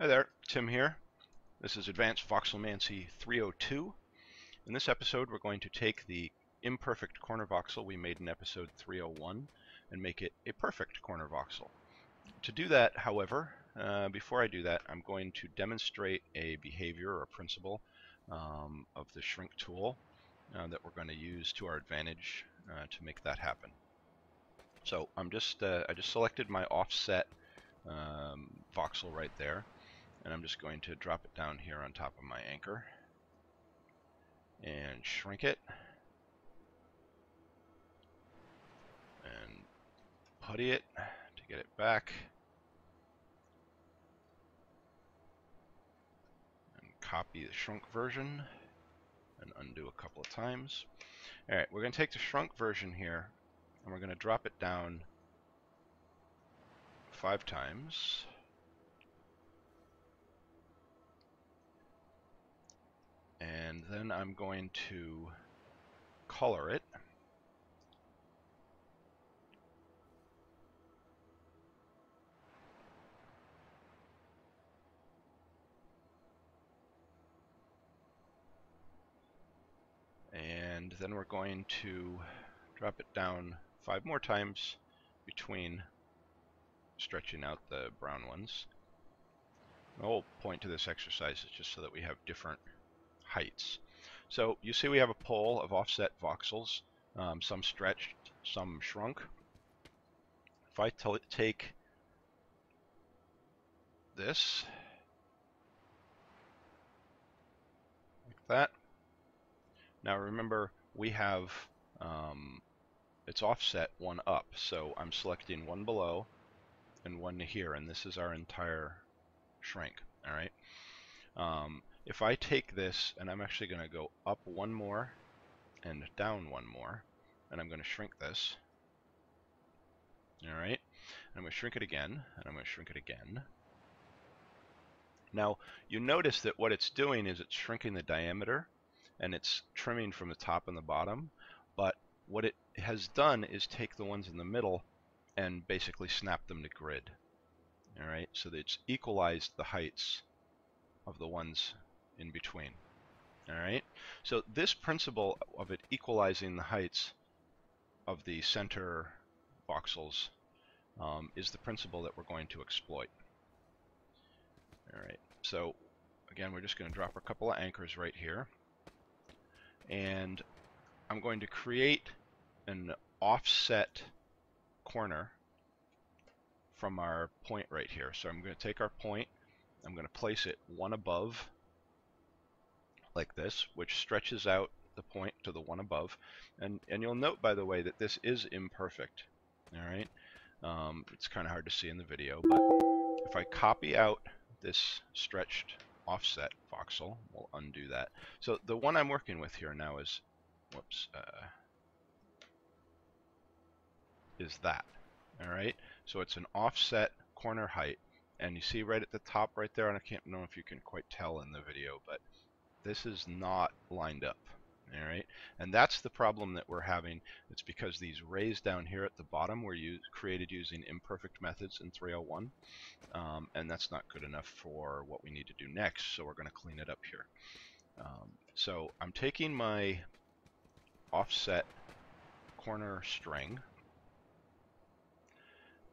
Hi there, Tyim here. This is Advanced Voxelmancy 302. In this episode we're going to take the imperfect corner voxel we made in episode 301 and make it a perfect corner voxel. To do that, however, uh, before I do that, I'm going to demonstrate a behavior or a principle um, of the shrink tool uh, that we're going to use to our advantage uh, to make that happen. So I'm just uh, I just selected my offset um, voxel right there and I'm just going to drop it down here on top of my anchor and shrink it and putty it to get it back and copy the shrunk version and undo a couple of times. Alright we're going to take the shrunk version here and we're going to drop it down five times and then I'm going to color it. And then we're going to drop it down five more times between stretching out the brown ones. The whole point to this exercise is just so that we have different heights. So you see we have a pole of offset voxels, um, some stretched, some shrunk. If I take this, like that, now remember we have, um, it's offset one up, so I'm selecting one below and one here, and this is our entire shrink, all right? Um, if I take this and I'm actually going to go up one more and down one more, and I'm going to shrink this, all right, and I'm going to shrink it again, and I'm going to shrink it again. Now, you notice that what it's doing is it's shrinking the diameter, and it's trimming from the top and the bottom, but what it has done is take the ones in the middle and basically snap them to grid. All right, so that it's equalized the heights of the ones in between. All right. So this principle of it equalizing the heights of the center voxels um, is the principle that we're going to exploit. All right. So again, we're just going to drop a couple of anchors right here. And I'm going to create an offset corner from our point right here. So I'm going to take our point, I'm going to place it one above like this, which stretches out the point to the one above. And, and you'll note, by the way, that this is imperfect. All right, um, It's kind of hard to see in the video, but if I copy out this stretched offset voxel, we'll undo that. So the one I'm working with here now is, whoops, uh, is that. All right, so it's an offset corner height, and you see right at the top right there, and I can't know if you can quite tell in the video, but this is not lined up. All right, and that's the problem that we're having. It's because these rays down here at the bottom were created using imperfect methods in 301, um, and that's not good enough for what we need to do next, so we're going to clean it up here. Um, so I'm taking my offset corner string,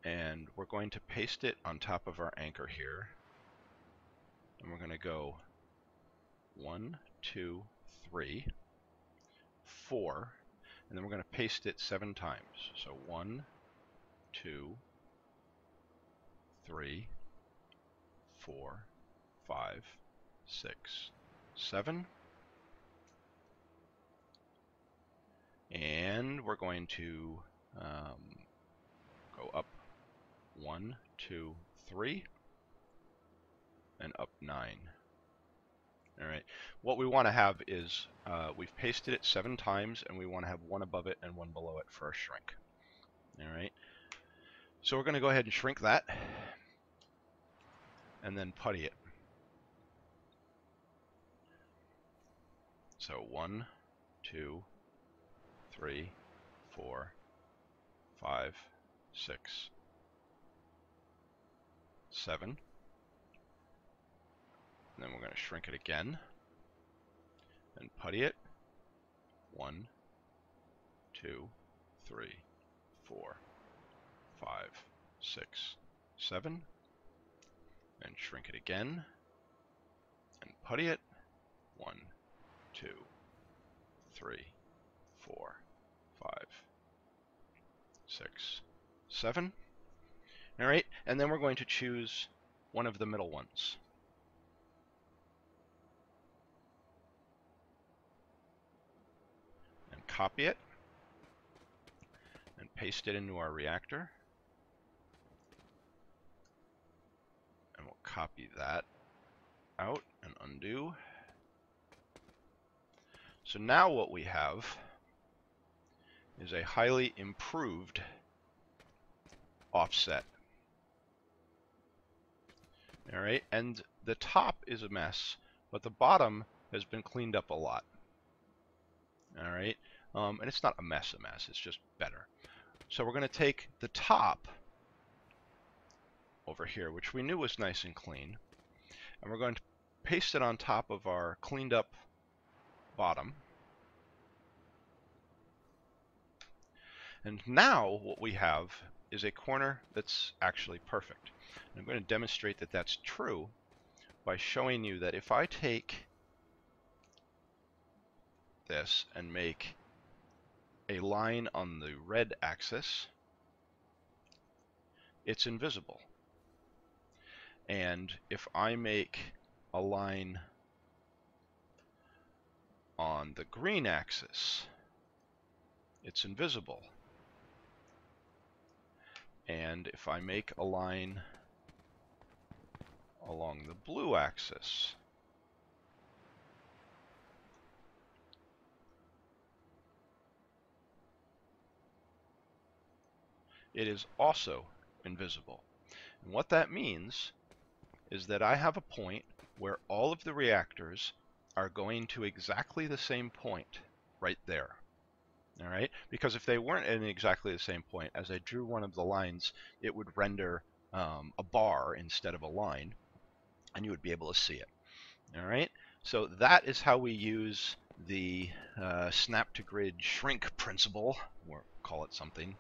and we're going to paste it on top of our anchor here, and we're going to go one, two, three, four, and then we're going to paste it seven times. So one, two, three, four, five, six, seven. And we're going to um, go up one, two, three, and up nine. All right. What we want to have is uh, we've pasted it seven times, and we want to have one above it and one below it for a shrink. All right. So we're going to go ahead and shrink that, and then putty it. So one, two, three, four, five, six, seven. We're going to shrink it again and putty it. One, two, three, four, five, six, seven. And shrink it again and putty it. One, two, three, four, five, six, seven. All right, and then we're going to choose one of the middle ones. And copy it and paste it into our reactor. And we'll copy that out and undo. So now what we have is a highly improved offset. All right, and the top is a mess, but the bottom has been cleaned up a lot. All right, um, and it's not a mess, a mess, it's just better. So we're going to take the top over here, which we knew was nice and clean, and we're going to paste it on top of our cleaned up bottom. And now what we have is a corner that's actually perfect. And I'm going to demonstrate that that's true by showing you that if I take this and make a line on the red axis, it's invisible. And if I make a line on the green axis, it's invisible. And if I make a line along the blue axis, it is also invisible. And what that means is that I have a point where all of the reactors are going to exactly the same point right there. All right, because if they weren't in exactly the same point, as I drew one of the lines, it would render um, a bar instead of a line, and you would be able to see it. All right, so that is how we use the uh, snap to grid shrink principle, or call it something,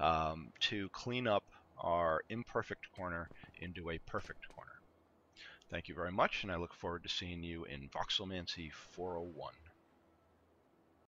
um, to clean up our imperfect corner into a perfect corner. Thank you very much, and I look forward to seeing you in Voxelmancy 401.